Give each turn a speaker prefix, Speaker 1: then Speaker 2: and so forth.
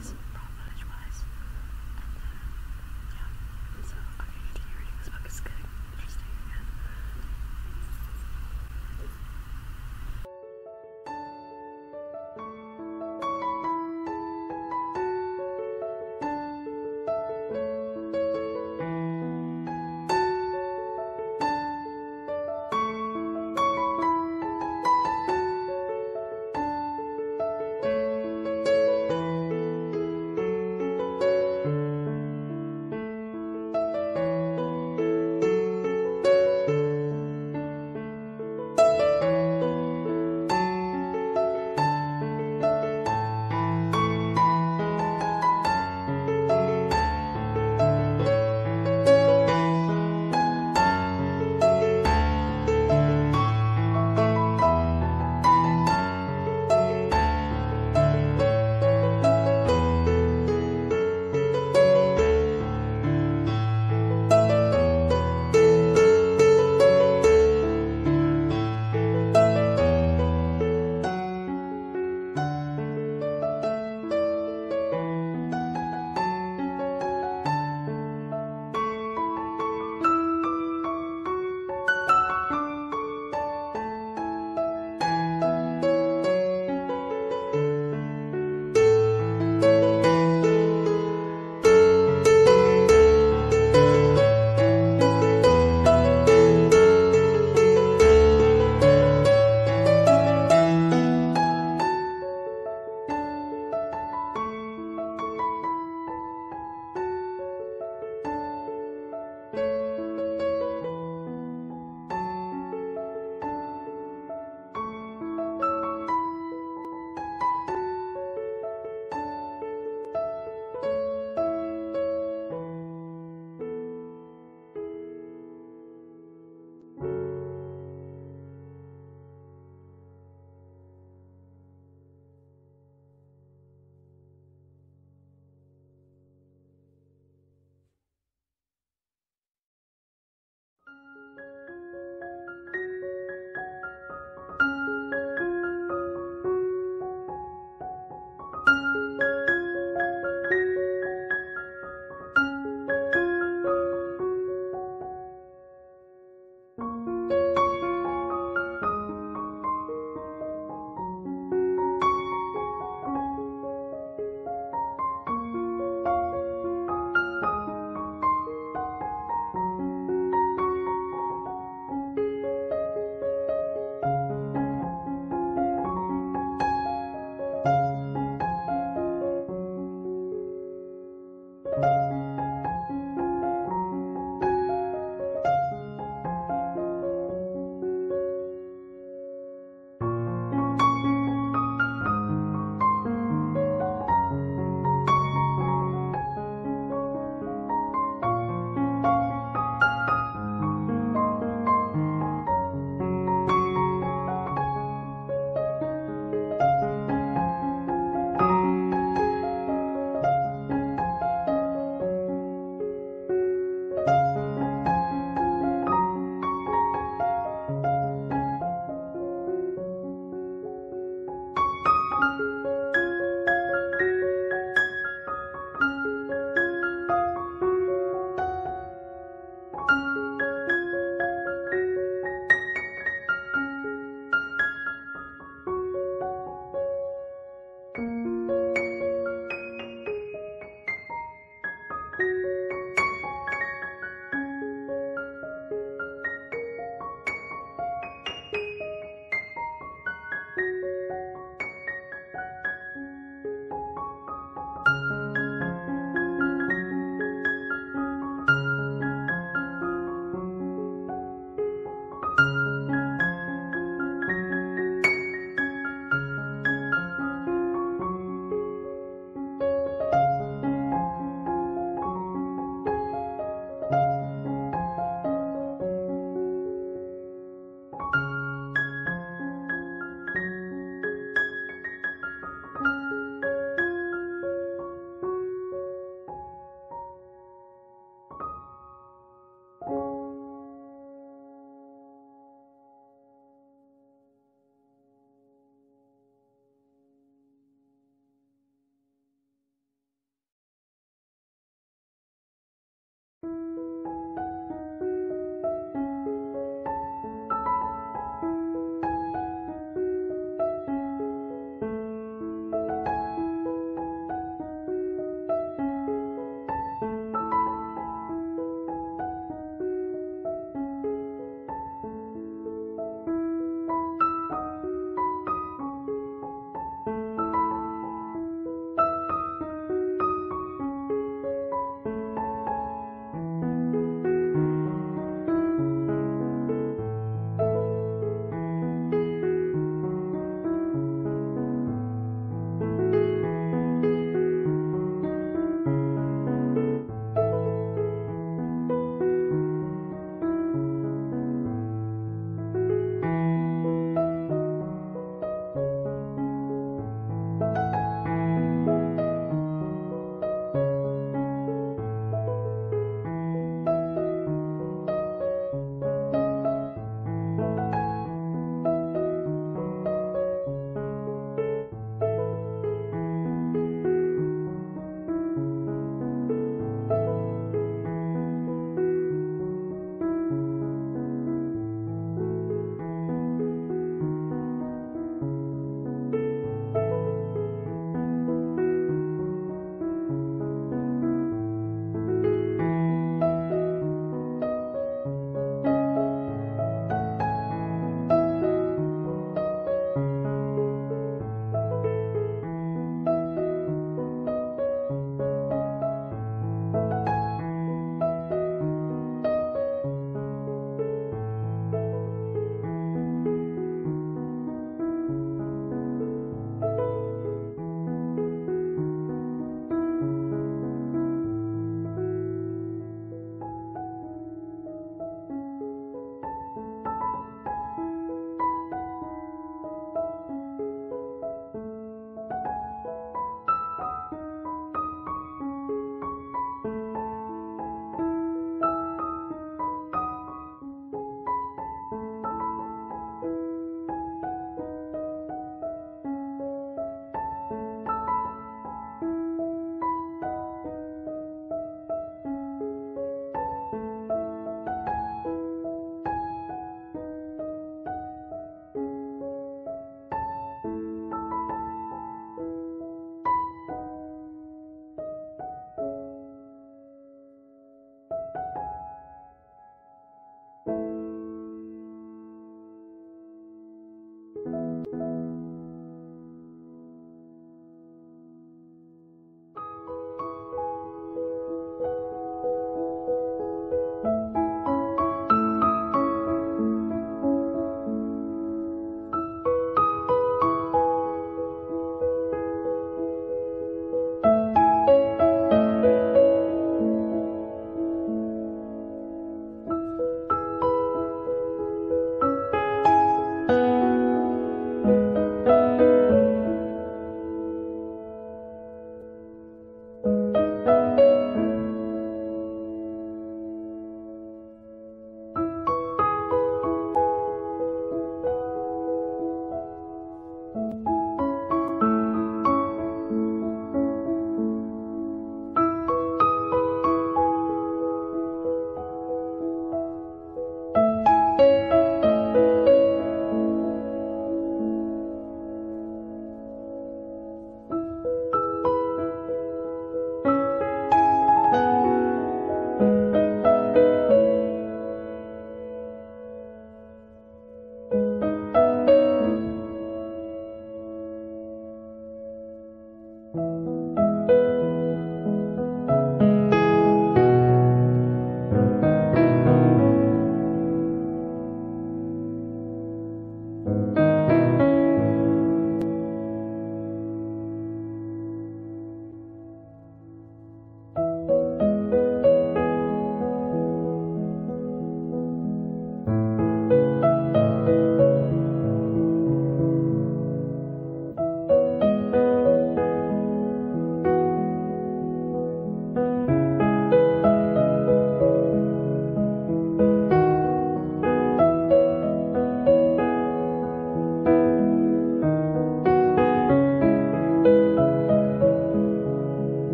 Speaker 1: Спасибо.